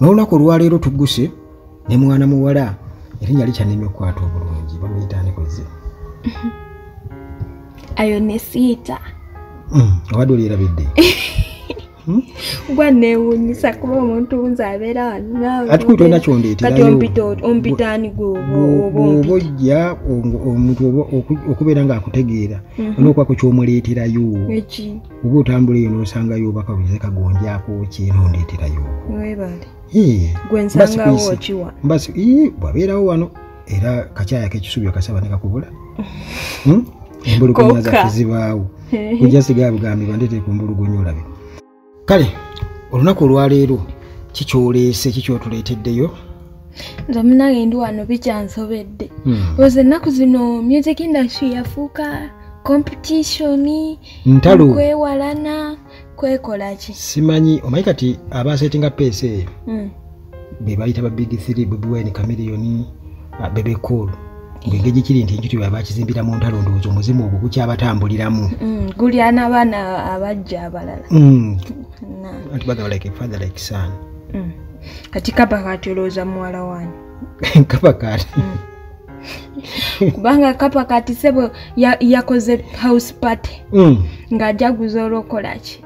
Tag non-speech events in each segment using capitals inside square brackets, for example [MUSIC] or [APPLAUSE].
n'olunaku olwaleero tugguse ne mwana muwala erinnya likyanemye okukwata obulungi bamuyitaanikoze [LAUGHS] ayo nesiita obadde olierabidde [LAUGHS] gwa neewuunyisa kuba omuntu nze abeera ati kuitolina kati kyondeeterayo ompita- ompitaani gweoba ojja omuntu okubeera ng'akutegeera olina okwako kyomuleeterayo oba otambula eyo n'osangayo obaka okiwa mba si- ii, bwabeerawo wano era kakyaya kekisubi akasaba ne kakubula. Hmm? embulugunya zaffe zibaawo. Kujja sigaa bugambi bandete ku mbulugunya olabe kale olunaku olwaleero kikyoleese kikyotuleeteddeyo nze munange ndi wano bikyansobedde Hmm. oze ennaku zino music industry yafuuka competition ntalo kwewalana kwekola ki? Simanyi omanyi kati abasetinga peesa eyo Mm. be bayita ba big three bebwine kamiliyoni bebekulu ngenge gikiri nti enjuti bwe bakizimbira mu ntalo ndowooza omuzimu ogwo gukyabatambuliramu Mm, guli anabaana abajja abalala. Mm. Anti bagaba like father like son. Mm. kati kapa katolooza muwala wanyu [LAUGHS] kapa kati. Kubanga kapa kati sebo ya- yakoze house party. Mm. ng'ajaguza olwokola ki?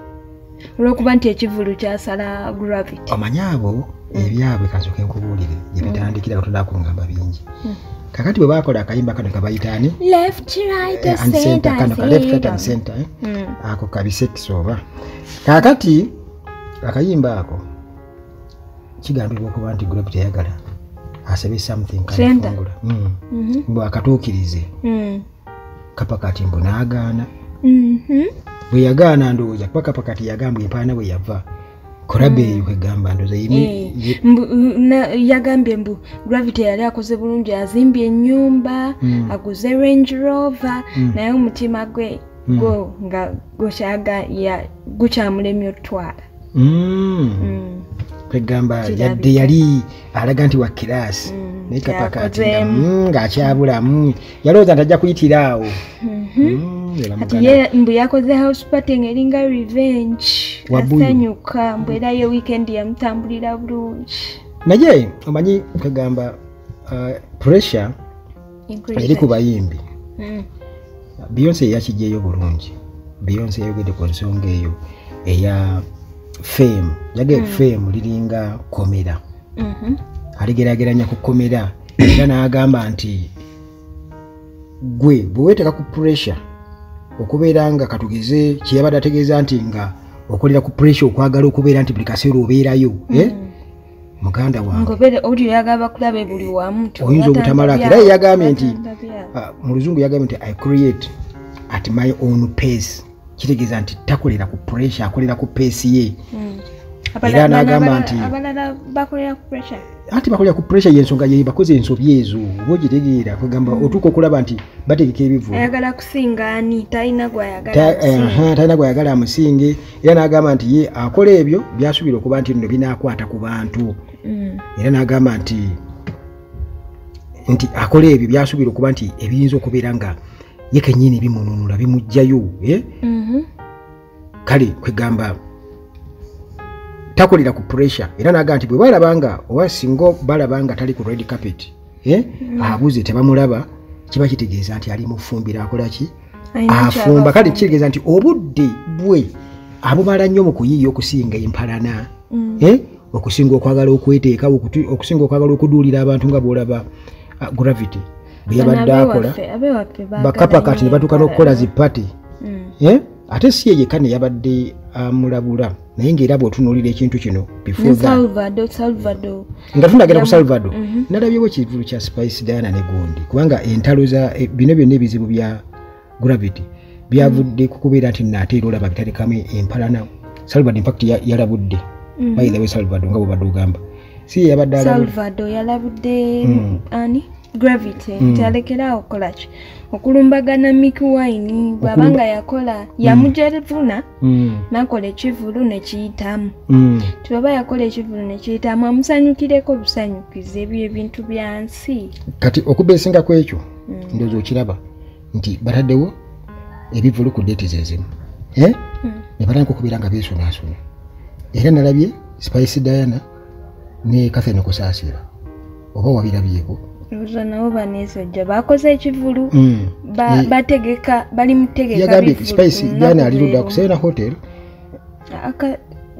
Olwokuba nti ekivulu kyasala gravity. Omanyi abo ebyabwe kansoke nkubuulire gyebitandikira katonda akungamba bingi. Kakati bwe bakola akayimba kano kabayitaani Eh, kano ka left right and center eh? Mm. ako kabisekisi oba? Kakati akayimba ako kigambibwa okuba nti gravity ayagala asabe something kanafungula Mm. Mhm. akatuukirize Mm. kapa kati mbu n'agaana Mhm. bwe yagaana ndowooza kuba kapa kati yagamba empaana bwe yava korabe eyo kwegamba ndowooza Eh, yagambye mbu gravity yali akoze bulungi azimbye ennyumba Mm. aguze range rover Mm. naye omutima gwe Mm. gwo nga gukyamulemye otutwala Mm. Mm. Kwegamba Kirabika. yadde yali alaga nti wa kiraasi Mm, naye kapa kati nga, kyakozeemu. mm, ng'akyabulamu. Yalowooza nti ajja kuyitira awo. Mhm. Mm, kati muganda- ye mbu yakoze house party ngeringa revenge. Asanyuka mbu era ye weekend yamutambulira bulungi. Naye omanyi kwegamba uh, pressure eri ku bayimbi. Mm. beyonce yakijjeeyo bulungi. Beyonce yayogedde ku nsonga eyo eya fame yagee fame liringa komera. Mhm. aligerageranya ku komera. [CLEARS THROAT] Era n'agamba nti gwe bwe weeteka ku pressure okubeera nga katugeze kyeyabadde ategeeza nti nga okolera ku pressure okwagala okubeera nti buli kaseera obeerayo eh? muganda wange ngobere oli oyagala bakulabe buli wamu ti oyinza obutamalako era obatandabya- yagambye nti ah, mu luzungu yagambye nti i create at my own pace kitegeeza nti takolera ku pressure akolera ku pace ye. Mm. Era n'agamba nti- anti bakolera ku pressure yensonga ye bakoze ensobi ezo oba ogitegeera kwegamba otuuka okulaba nti bategeka ebivulu ayagala kusinga ani? Talina gwayagala amusinge. Era n'agamba nti ye akola ebyo byasuubira okuba nti nno binakwata ku bantu. Mm. era n'agamba nti nti akola ebyo byasuubira okuba nti ebiyinza okubeera nga ye kennyini bimununula bimugjayo eh? Mhm. kale kwegamba takolera ku pressure era n'agamba nti bwe balaba nga oba singa balaba nga tali ku red carpet eh? abuze tebamulaba kiba kitegeeza nti ali mufumbira akola ki Alina afumba kale kitegeeza nti obudde bwe abumala nnyo mu kuyiiya okusinga empalana Mm. eh? okusinga okwagala okweteeka okutu- okusinga okwagala okuduulira abantu nga bwolaba ah, gravity bwe yabadde Bano akola. bakapa kati ne nnyo batuuka n'okukola zipati. Mm. Eh? ate si ye yekka ne yabadde amulabula. Naye ng'era bw'otunuulira ekintu kino nga tunagenda ku salvado Mhm. nalabyewo ekivulu kya spice diana ne gundi kubanga entalo eh, bino byonna ebizibu bya gravity byavudde ku kubeera nti naate era olaba bitalekamu empalana. Salvado infact ya- yalabudde. Mhm. way salvado nga bwebadde ogamba. Si ye yabadde alabudde Mm. gravity Mm. nti alekerawo okukolaki okulumbagana miki wine bwaba nga yakola yamujerevuna Mm, nakola ekivulu nekiyitamu mm. tibaba yakola ekivulu nekiyitamu amusanyukireko obusanyukizi ebyo ebintu bya nsi kati okubeesinga ku ekyo Mm. ndowooza okiraba nti bataddewo ebivulu ku deeti zezimu Eh? Mm. ne batandika okubeera nga beesonaasona era nalabye spice diana ne kathene kusaasira oba wabirabyeko olowooza nabo baneesajja bakoze ekivulu Mm. bategeka bali mutegeka yagambye bivulu spice ku jana lunaku ali ludda ku serena hotel.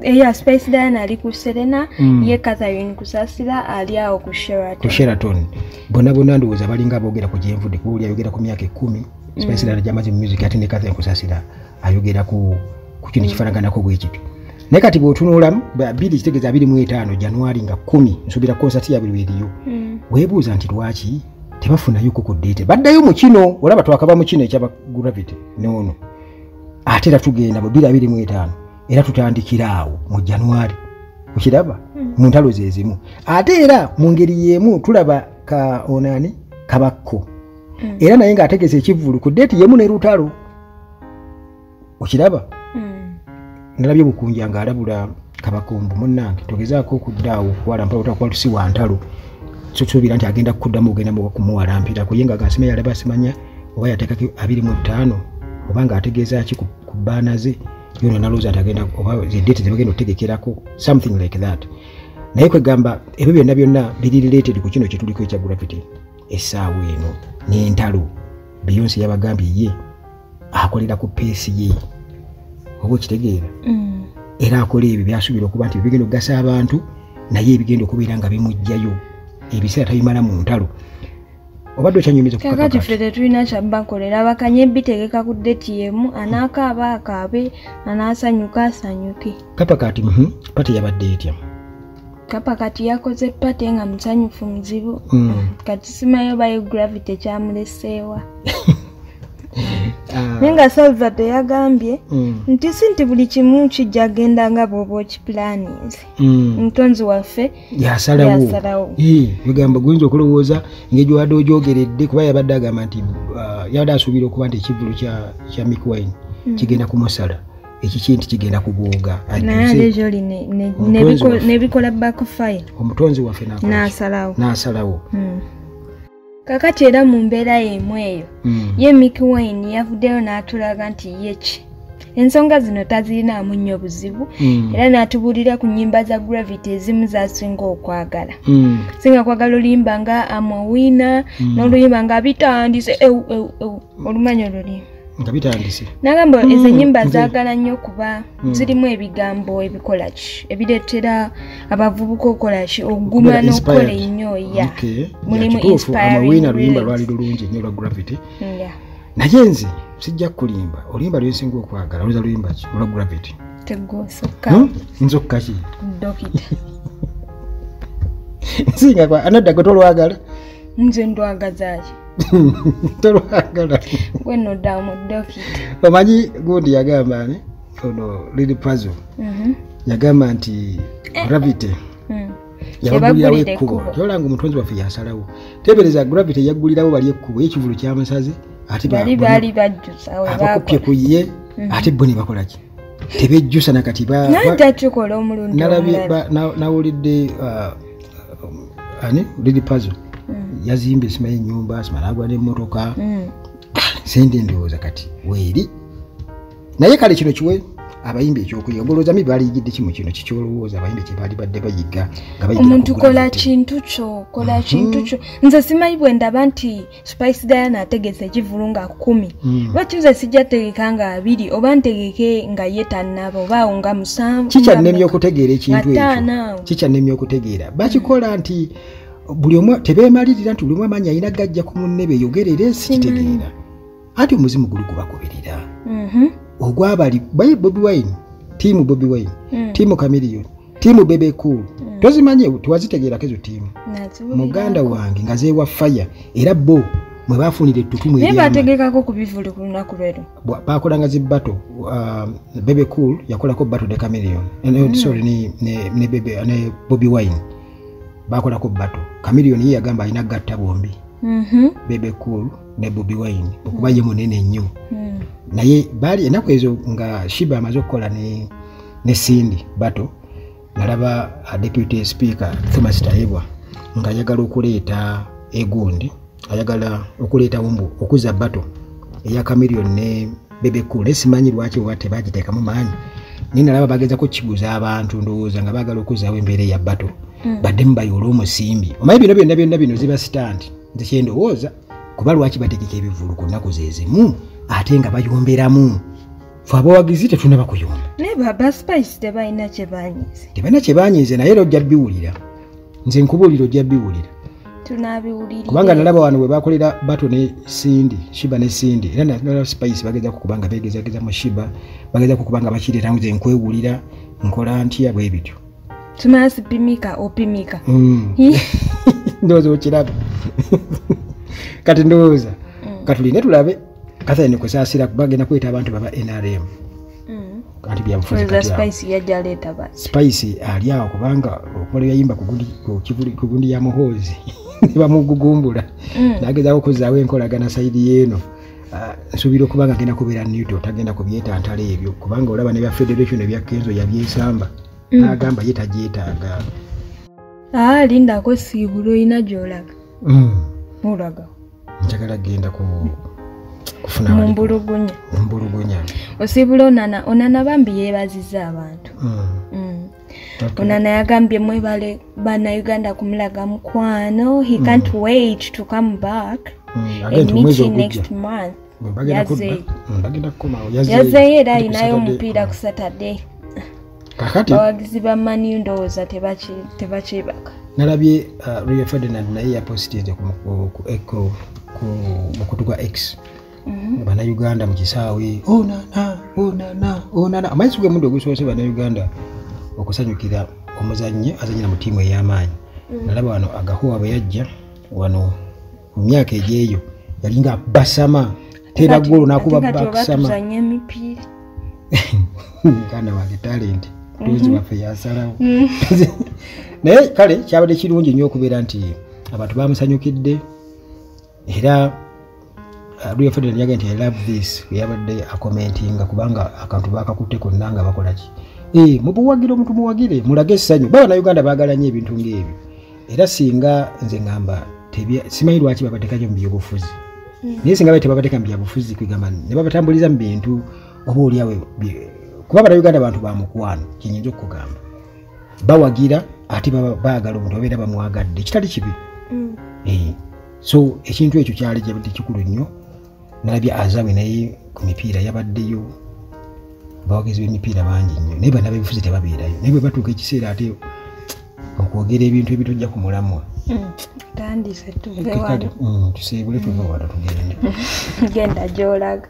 Eya spice diana ali ku serena Mm. ye catherine kusasira ali awo ku ku sheraton. Sheraton bonna bonna ndowooza balinga aboogera ku gyenvudde kuba oli ayogera ku myaka ekumi spice dala gyamaze mu music ate ne kathene kusaasira ayogera ku kino kifaanaganako bwe kityo naye kati bw'otunuulamu bbiri kitegeeza abiri mu etaano januari nga kumi nsuubira konsati yabiri eriyo Mm. weebuuza nti lwaki tebafunayoko ku deete baddayo mu kino olaba twakava mu kino ekyaba gravity noono ate era tugenda bwe bbiri abiri mu etaano era tutandikira awo mu januari okiraba? Mu ntalo ze zimu ate era mu ngeri yeemu tulaba ka onani kabakko. Mm. era naye ng'ategese ekivvulu ku deeti yemu ne lutalo. Okiraba. Nalabye bukunja ng'alabula kabakombo munnange togezaako okuddaawo okuwalampira otakuba tusi wa ntalo. Sosuubira nti agenda kukuddamu ogenda mu- kumuwalampirako ye nga gasima yalaba asimanya oba yateekako abiri mu ttaano oba ng'ategeeza ki ku bbaana ze yono nalowooza nti agenda oba zedeete zebagenda okutegekerako something like that. Naye kwegamba ebyo byonna byonna biri related ku kino kyetuliko ekya gravity essaawa eno n'entalo beyonsi yabagambye ye akolera ku peesi ye oba okitegeera? Mm. era akola ebyo byasuubira okuba nti bigenda okugasa abantu naye ebigenda okubeera nga bimugjayo. Ebiseera tabimala mu ntalo. Obadde okyanyumiza kakati ffe tetulina kyabakolera bakanye bitegeka ku deti yemu anaakaaba akaabe anaasanyuka asanyuke. Kapakati mhm, pati yabadde etya? Kapa kati yakoze pate nga musanyufu muzibu. Mm. kati simayo bayo gravity kyamuleseewa Ah, [LAUGHS] naye nga salva teyagambye mm, nti si nti buli kimu kijja genda nga bw'oba okipulaninze mm. omutonzi waffe yasalawo. bigambo guyinza okulowooza ngeri gyobadde ogyogeredde kuba yabadde agamba nti ah, yabadde asuubira okuba nti ekivulu kya- mikwine kigenda kumusala. Ekiki nti kigenda waffe. nebikola backfire omutonzi waffe n'asalawo. Mm. Kakati era mu mbeera y'emu eyo Mm. ye Mick Wine yavuddeyo n'atulaga nti ye ki ensonga zino tazirinaamu nnyo buzibu Mm. era n'atubuulira ku nnyimba za gravity ezimu zasinga okwagala Mm. singa kwagala oluyimba nga amawina n'oluyimba nga bitandise olumanyi olulimi nga bitandise. Nagamba ezo ennyimba nze- zaagala nnyo kuba zirimu ebigambo ebikola ki? Ebireetera abavubuka okukola ki? Okuguma n'okukola inspired. ennyo ya mulimu amawina luyimba lwali lulungi nnyo lwa gravity. Naye nze sijja kulimba oluyimba lwensinga okwagala. Oluza luyimba ki? Olwa gravity. Tegosokka Hmm? nzokka ki? Dokita. [LAUGHS] Nsinga kwa anadda gwe tolwagala. Nze ndwagazaaki tolwagala. Gwe nodda mu dokita omanyi gundi yagamba ani? Ono lili pazo Mhm. yagamba nti gravity Mm. yabagulirawo Yabagulira ekkubo. ekkubo. kyolanga omutonzi waffe yasalawo. Tebereza gravity yaggulirawo bali ekkubo ye ekivulu kyamusaze ate ba- bali bonna- baali bajjusa we abakupye bakola ku ye ate bo ne bakola ki? Tebejjusa nakati nalabye nawulidde uh, um, ani? Lili pazo yazimba esimayo enyumba asima nagwa n'emmotoka. Mm. sente ndowooza kati weeri. Naye kale kino kiwe abayimba ekyokuyiga ngolowooza mi baaliyigidde kimu kino kikyolowooza abayimba kyebaali badde bayiga omuntu kola kintu kyo kola kintu kyo. Nze simanyi bwe ndaba nti spice diana ategese ekivulu nga kumi. Mm. lwaki nze sijja tegeka nga abiri oba ntegeke nga ye tannaba obaawo nga musanvu kikyannemya okutegeera ekintu ekyo? awo. kikyannemya okutegeera. Bakikola nti buli omu tebeemalirira nti buli omu amaanyi alina gajja ku munnebe yogerere sikitegeera anti omuzimu guli gubagoberera Mhm. ogwabali bobi wine tiimu bobi wine Mm. tiimu kamiliyoni tiimu bebe cool. Tozimanye tewazitegeerako ezo tiimu. Muganda wange nga zeewa faya era bo mwe bafunira ettutumu bategekako ku bivulu ku lunaku lwero bakolanga zi bato um, bebe cool yakolako bato ne camilion mm. sorry ne bobi wine bakolako bato camilion ye yagamba alina gatta bombi. Mhm. bebe cool ne bobi wine. Okuba ye munene nnyo. Mm. naye baali ennaku ezo nga shiba amaze okukola ne, sindi bato nalaba uh, deputy speaker thomas tayebwa nga ayagala okuleeta egundi ayagala okuleetawo mbu okuza bato eya camilion ne bebekul esimanyi lwaki oba tebagiteekamu maanyi. Naye nalaba bagezako kiguza abantu ndowooza nga baagala okuzaawo embeera eya bato baddemu bayoola omusimbi omanyi bino byonna byonna bino ziba sitanti nze kyendowooza kuba lwaki bategeka ebivulu ku nnaku zezimu ate nga bayomberamu fe abawagizi tetulina bakuyomba naye baba spice tebalina kyebanyize tebalina kyebanyize naye era ojja biwulira. Nze nkubuulira ojja biwulira. Tunabiwulirire kubanga nalaba wano bwe bakolera bato ne sindi shiba ne sindi era nalaba spice bagezako kuba nga begezageza mu shiba bagezako kuba nga bakireetamu nze nkwewulira nkola ntya bwe bityo tumala sipimika opimika Mm. [LAUGHS] ndowooza okiraba [LAUGHS] kati ndowooza katuline tulabe kathaine kusaasira bagenda kweta abantu baba nrm anti byabufuzi oza kati awo. spice yajja leeta baki spice ali awo kubanga okukola yayimba ku gundi- ya muhoozi [LAUGHS] ne bamugugumbula nagezaako okuzaawo enkolagana saidi yeeno Ah, nsuubira okuba nga agenda kubeera newto tagenda kubyetantala ebyo. Kubanga olaba ne bya federation ebya kenzo yabyesamba nagamba ye tagyetaaga aa lindako siibulo olina gyolaga. Mm. olaga njagala genda ku kufuna mu abali- mbulugunya. Mbulugunya. Osiibula onana onana bambi yeebazizza abantu. Mm. Mm. Onana yagambye mwebale bannayuganda kumulaga mukwano he can't wait to come back Mm, and meet you next month. Mm, yazeeyo era Saturday. omupiira ku saturday abawagizi ba mani ndowooza tebaki- tebakyebaka nalabye uh, ria ferdinand naye yapositinze ku ku- ku- ku- ku- mukutu gwa x. Bannayuganda mu kisaawe onana onana onana amazzi gwemundi ogusoose bannayuganda okusanyukira omuzannyo azanyira mu ttiimu ey'amaanyi. Nalaba wano agahuwa bwe yajja wano mu myaka egyeyo yalinga basama tera golo nakuba bakusama emipiira? [LAUGHS] Muganda wange talenti tuzi waffe yasalawo. [LAUGHS] Naye kale kyabadde kirungi nnyo okubeera nti abantu bamusanyukidde era luya federal yaga nti i love this. Yabadde akomentinga kubanga akantu bakakutte konna nga bakolaki Eh, mubuwagire omuntu muwagire mulage essanyu. Babanayuganda baagala nnyo ebintu ngaebyo era singa nze tebya- simanyi lwaki babatekayo mu byobufuzi. Naye singa baite babateeka mu byabufuzi kwegamba ne babatambuliza mu bintu oba oliawe kuba abanayuganda bantu ba mukwano kyenyinza okukugamba. Bawagira ate baagala omuntu babeera bamwagadde kitali kibi. Eh, so ekintu ekyo kyali kyabadde kikulu nnyo nalabye azawe naye ku mipiira yabaddeyo bawagizi b'emipiira bangi nnyo naye bana bebifuzi tebabeerayo. Naye bwe batuuka ekiseera ate okwogera ebintu ebitojja ku mulamwa. Tandise tuve wano. mm, tuseebule tuve wano tugende. [LAUGHS] Genda gyolaga